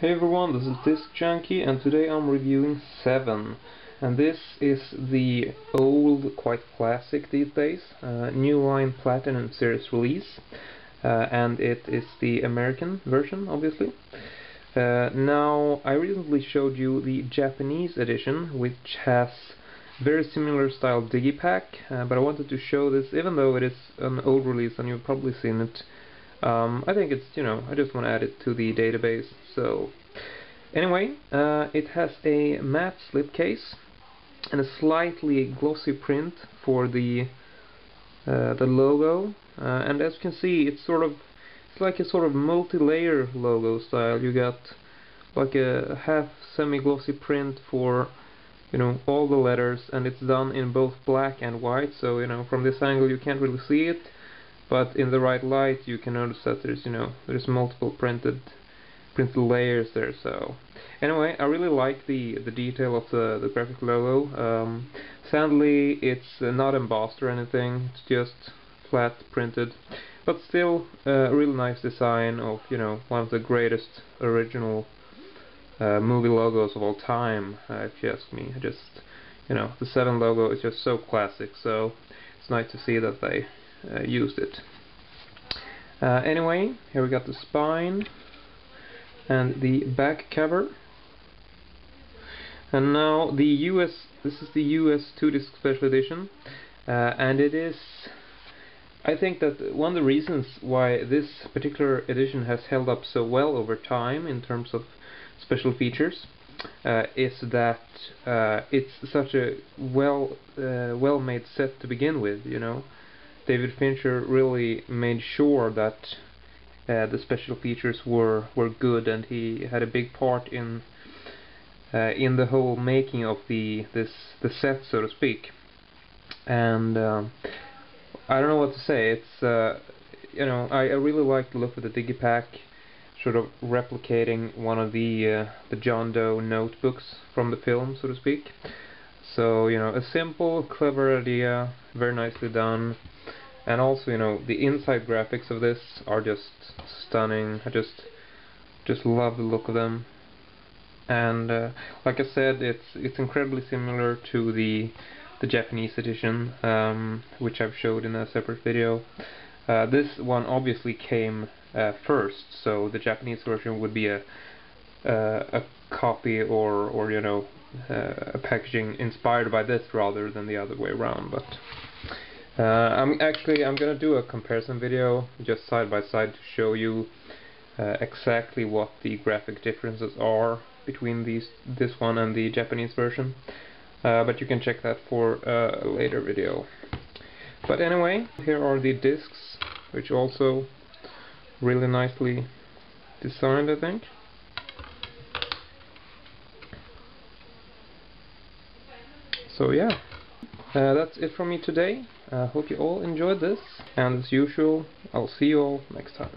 Hey everyone, this is Disc Junkie and today I'm reviewing 7 and this is the old, quite classic these days, uh, New Line Platinum Series release uh, and it is the American version obviously. Uh, now I recently showed you the Japanese edition which has very similar style digipack uh, but I wanted to show this even though it is an old release and you've probably seen it um, I think it's, you know, I just want to add it to the database. So, anyway, uh, it has a matte slipcase and a slightly glossy print for the uh, the logo. Uh, and as you can see, it's sort of it's like a sort of multi-layer logo style. You got like a half semi-glossy print for you know all the letters, and it's done in both black and white. So you know from this angle you can't really see it but in the right light you can notice that there's you know there's multiple printed printed layers there so. Anyway I really like the the detail of the the graphic logo. Um, sadly it's uh, not embossed or anything. It's just flat printed. But still uh, a really nice design of you know one of the greatest original uh, movie logos of all time uh, if you ask me. I just you know the 7 logo is just so classic so it's nice to see that they uh, used it. Uh, anyway, here we got the spine and the back cover. And now the US, this is the US 2 disc special edition, uh, and it is, I think that one of the reasons why this particular edition has held up so well over time in terms of special features uh, is that uh, it's such a well uh, well made set to begin with, you know. David Fincher really made sure that uh, the special features were were good, and he had a big part in uh, in the whole making of the this the set, so to speak. And uh, I don't know what to say. It's uh, you know I, I really like the look of the Digipack, sort of replicating one of the uh, the John Doe notebooks from the film, so to speak. So you know a simple, clever idea, very nicely done. And also you know the inside graphics of this are just stunning. I just just love the look of them. And uh, like I said it's it's incredibly similar to the the Japanese edition um, which I've showed in a separate video. Uh, this one obviously came uh, first so the Japanese version would be a a copy or or you know uh, a packaging inspired by this rather than the other way around but uh, I'm actually I'm gonna do a comparison video just side by side to show you uh, exactly what the graphic differences are between these this one and the Japanese version. Uh, but you can check that for a later video. But anyway here are the discs which also really nicely designed I think so yeah uh, that's it from me today. I uh, hope you all enjoyed this, and as usual, I'll see you all next time.